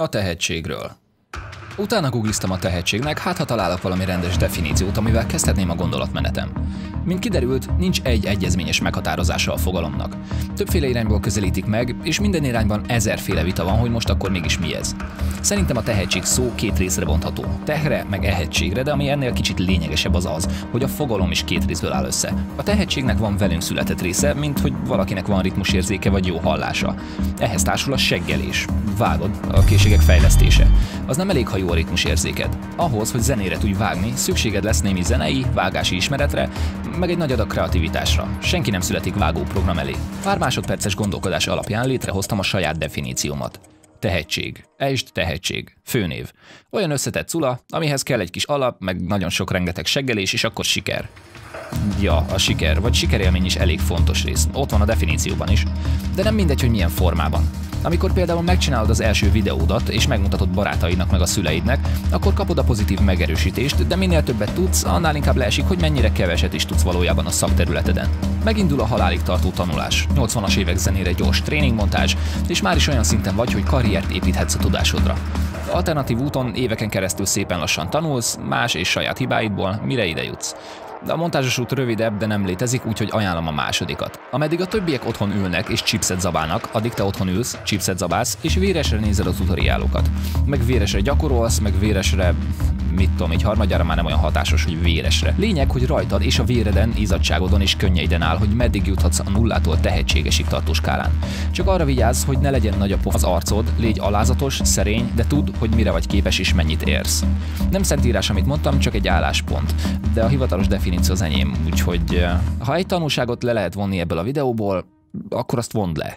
A tehetségről. Utána googliztam a tehetségnek, hát ha találok valami rendes definíciót, amivel kezdhetném a gondolatmenetem. Mint kiderült, nincs egy egyezményes meghatározása a fogalomnak. Többféle irányból közelítik meg, és minden irányban ezerféle vita van, hogy most akkor mégis mi ez. Szerintem a tehetség szó két részre bontható. Tehre, meg ehetségre, de ami ennél kicsit lényegesebb az az, hogy a fogalom is két részből áll össze. A tehetségnek van velünk született része, mint hogy valakinek van ritmusérzéke vagy jó hallása. Ehhez társul a seggelés. Vágod, a készségek fejlesztése. Az nem elég, ha jó a ritmusérzéked. Ahhoz, hogy zenére tudj vágni, szükséged lesz némi zenei, vágási ismeretre, meg egy nagy adag kreativitásra. Senki nem születik vágó program elé. Pár másodperces gondolkodás alapján létrehoztam a saját definíciómat. Tehetség. Est tehetség. Főnév. Olyan összetett cula, amihez kell egy kis alap, meg nagyon sok rengeteg seggelés, és akkor siker. Ja, a siker, vagy sikerélmény is elég fontos rész. Ott van a definícióban is. De nem mindegy, hogy milyen formában. Amikor például megcsinálod az első videódat, és megmutatod barátainak meg a szüleidnek, akkor kapod a pozitív megerősítést, de minél többet tudsz, annál inkább leesik, hogy mennyire keveset is tudsz valójában a szakterületeden. Megindul a halálig tartó tanulás, 80-as évek zenére gyors tréningmontázs, és már is olyan szinten vagy, hogy karriert építhetsz a tudásodra. Alternatív úton éveken keresztül szépen lassan tanulsz, más és saját hibáidból, mire ide jutsz. De a montázsos út rövidebb, de nem létezik, úgyhogy ajánlom a másodikat. Ameddig a többiek otthon ülnek és chipset zabálnak, addig te otthon ülsz, chipset zabálsz, és véresre nézed a tutoriálokat. Meg véresre gyakorolsz, meg véresre mit tudom, egy harmadjára már nem olyan hatásos, hogy véresre. Lényeg, hogy rajtad és a véreden, izzadságodon és könnyeiden áll, hogy meddig juthatsz a nullától tehetségesig tartó skálán. Csak arra vigyázz, hogy ne legyen nagy a pof az arcod, légy alázatos, szerény, de tudd, hogy mire vagy képes és mennyit érsz. Nem szentírás, amit mondtam, csak egy álláspont, de a hivatalos definíció az enyém, úgyhogy eh, ha egy tanulságot le lehet vonni ebből a videóból, akkor azt vond le.